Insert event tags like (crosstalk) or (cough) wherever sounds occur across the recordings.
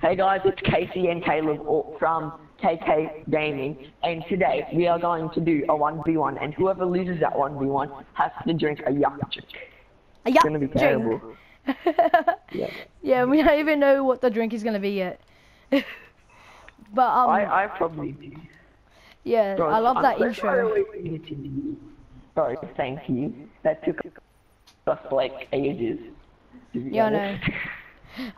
Hey guys, it's Casey and Kaleb from KK Gaming, and today we are going to do a 1v1, and whoever loses that 1v1 has to drink a yuck drink. A It's gonna be terrible. (laughs) Yeah. yeah, we don't even know what the drink is gonna be yet. (laughs) but um, I, I probably do. yeah, Bro, I love I'm that so intro. sorry we didn't get to do- Sorry, thank you. That took us like ages. to Yeah, I know.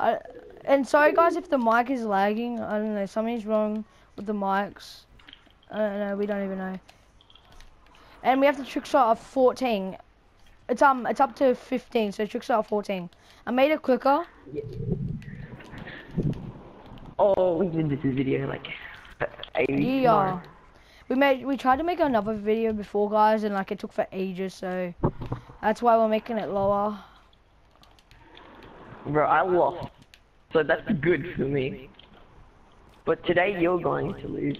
I, (laughs) and sorry guys if the mic is lagging. I don't know, something's wrong with the mics. I don't know, we don't even know. And we have the trick shot of 14. It's um, it's up to 15, so trick shot of 14. I made it quicker. Yeah. Oh, we did this video like. Yeah. We made we tried to make another video before guys and like it took for ages so that's why we're making it lower. Bro, I lost. So that's good for me. But today you're going to lose.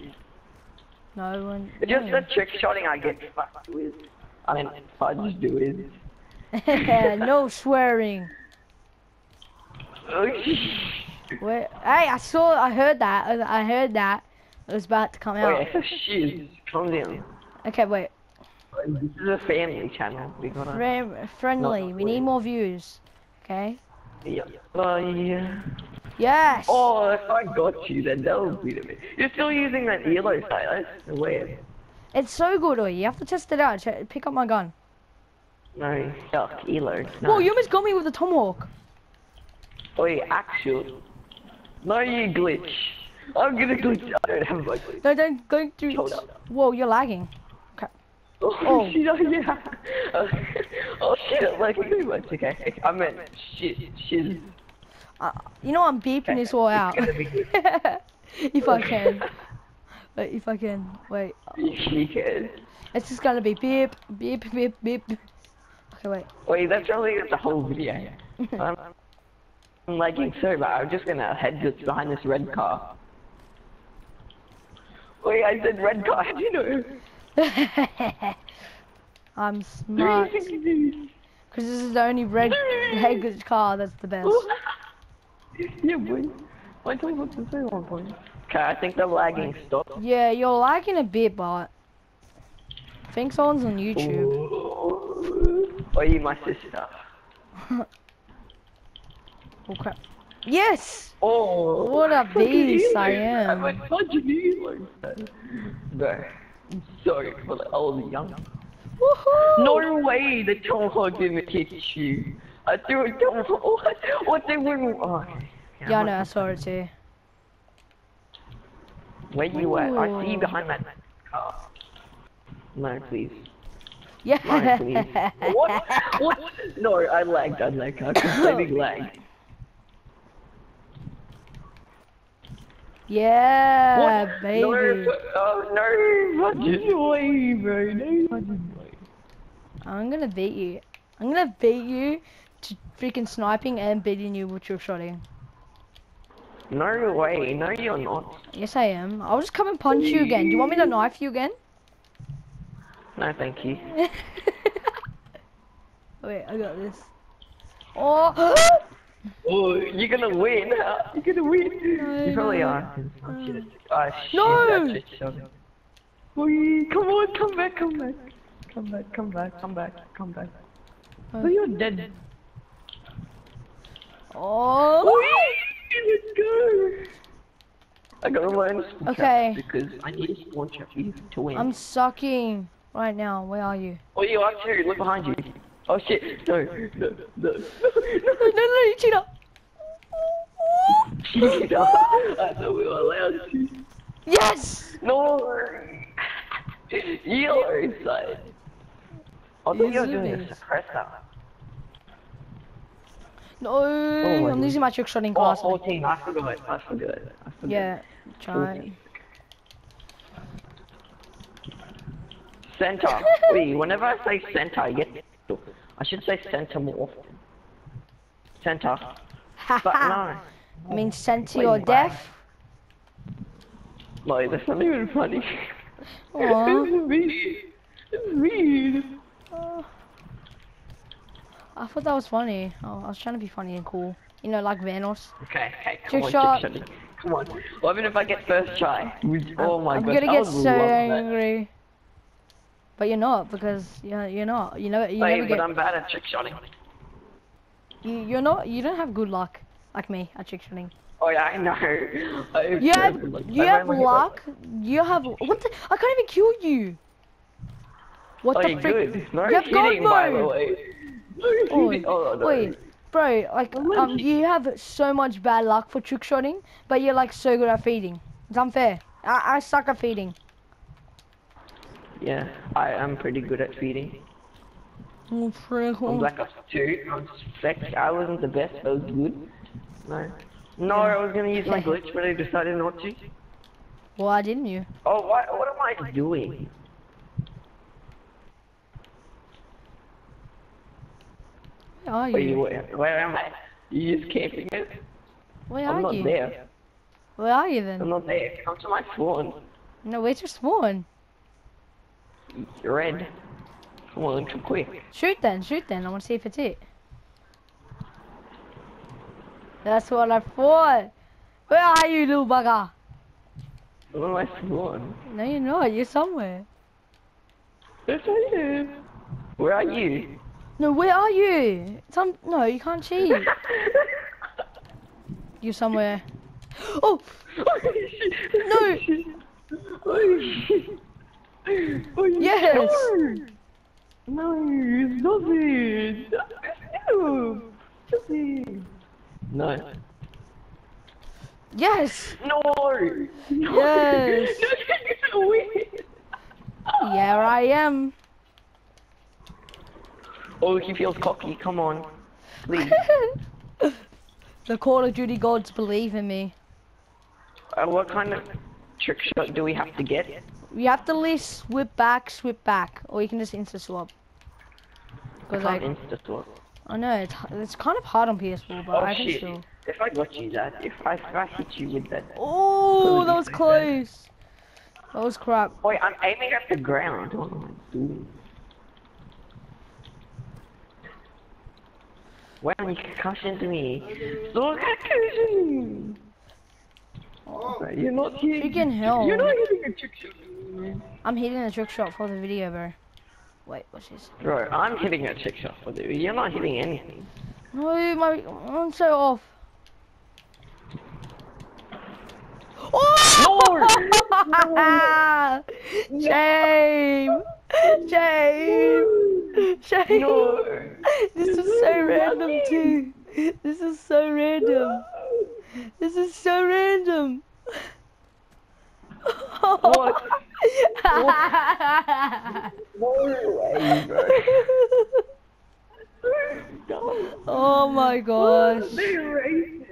No one Just the trick shotting I get fucked with. I mean, I just do it. (laughs) no swearing. Oh, wait, hey, I saw I heard that. I heard that. It was about to come out. Oh, wait, (laughs) shit, calm down. Okay, wait. This is a family channel. We gotta. Fri- friendly. We need more views. Okay. Yeah. Oh, yeah. Yes. Oh, if I got you, then that would be the bit. You're still using that yellow side. That's weird. It's so good, Oi. You have to test it out. Pick up my gun. No, yuck, elo. No. Whoa, you almost got me with the tomahawk. Wait, actual. No, you glitch. I'm gonna glitch. I don't have my glitch. No, don't go through. Hold up. Whoa, you're lagging. Oh, (laughs) Oh. shit, oh yeah. Uh, oh shit, like too much. Okay. I meant shit, shit. Uh, you know I'm beeping this all out. It's gonna be good. (laughs) if I can. Wait, if I can. Wait. You can. It's just gonna be beep, beep, beep, beep. Okay, wait. Wait, that's only the whole video. I'm, I'm lagging so bad. I'm just gonna head this behind this red car. Wait, I said red car. How do you know? (laughs) I'm smart. Because this is the only red headed car that's the best. (laughs) yeah, boy. Why don't you to say one point? Okay, I think the lagging stopped. Yeah, you're lagging a bit, but I think someone's on YouTube. Are you my sister. (laughs) Oh crap. Yes! Oh, What a fucking beast I Elo. am. I'm such an elo. Bro, I'm sorry for the old and young. Woohoo! No way the tomahawk didn't hit you. I threw a tomahawk. (laughs) What? What they wouldn't? Oh, okay. Yeah, I saw it too. Where you at? I see you behind that car. No, please. Yeah. No, please. what? What? (laughs) No, I lagged. I lagged. I (laughs) completely lagged. Yeah, What? baby. No, oh, no, fucking way, bro. No fucking way. I'm gonna beat you. I'm gonna beat you to freaking sniping and beating you with your shotting. No way. No, you're not. Yes, I am. I'll just come and punch you again. Do you want me to knife you again? No, thank you. (laughs) Wait, I got this. Oh! (gasps) Oh, you're gonna win. You're gonna win. No, you probably ah, no. are. Oh, shit. Oh, shit, No! Wee, come on, come back, come back. Come back, come back, come back, come back. Oh, oh you're dead. oh! Wee, let's go. I gotta learn spawn Okay. because I need a spawn trap to win. I'm sucking right now. Where are you? Oh, you are too. Look behind you. Oh shit. No, no, no, no. No, no, no, cheater! Cheater. I thought we were allowed to. Yes! No! You're inside. I oh, thought you were doing a suppressor. No, oh, my I'm losing my trick shotting Oh, class. 14, I forgot. I forgot. I forgot. Yeah, try. Center. (laughs) Wait, whenever I say center, I get. I should say center more. Center. But no. I mean, sent to Wait, your death. No, that's not even funny. Aw. it's mean. It's mean. I thought that was funny. Oh, I was trying to be funny and cool. You know, like Vanoss. Okay, okay, come Trick on, shot. Come on. Well, even if I get first try. Oh my God! I'm gonna get so angry. that. But you're not because you're you're not. You know you Hey, never but get. I'm bad at trick shotting. You, you're not. You don't have good luck like me at trick shotting. Oh yeah, I know. (laughs) I You have luck. you have only hit, like- luck. You have what? The, I can't even kill you. What Oh, the frick? No You have by the mode. way. No hitting. Oh, no. Wait, bro, like um, you have so much bad luck for trick shotting, but you're like so good at feeding. It's unfair. I, I suck at feeding. Yeah, I am pretty good at feeding. Oh, frick, On oh. Black Ops 2, I was sick. I wasn't the best, but I was good. No. No, I was gonna use my glitch, but I decided not to. Why didn't you? Oh, what, what am I doing? Where are you, you? where, where am I? You just camping it? Where I'm are you? I'm not there. Where are you then? I'm not there. Come to my spawn. No, where's your spawn? Red. Come on, come quick. Shoot then, shoot then. I want to see if it's it. That's what I thought. Where are you, little bugger? Where am I spawn? No, you're not. You're somewhere. Yes, I am. Where are you? No, where are you? Some. No, you can't cheat. (laughs) You're somewhere. Oh, (laughs) oh no. Oh, oh, Yes. No, stop it. No. Stop it. No. yes. No. no. Yes. No. Yeah, I am. Oh, he feels cocky. Come on. Please. (laughs) the Call of Duty gods believe in me. Uh, what kind of trick shot do we have to get? You have to list whip back, swip back, or you can just insta swap. I Because can't like, insta swap. I know it's it's kind of hard on PS4, but Oh I can shit. still. If I got you that, if I, if I hit you with that. Oh, that was close. That was crap. Wait, I'm aiming at the ground. What am I doing? Are you concussion to me? So concussion! Oh, you're not hitting. Freaking hell. You're not hitting a trick shot. Mm-hmm. I'm hitting a trick shot for the video, bro. Wait, what's this? Bro, I'm hitting a trick shot for you. You're not hitting anything. No, my I'm so off. Oh! (laughs) Shame! Shame! Shame! No. This is so random too. This is so random. This is so random. (laughs) What? (laughs) Way, oh my gosh. Racing.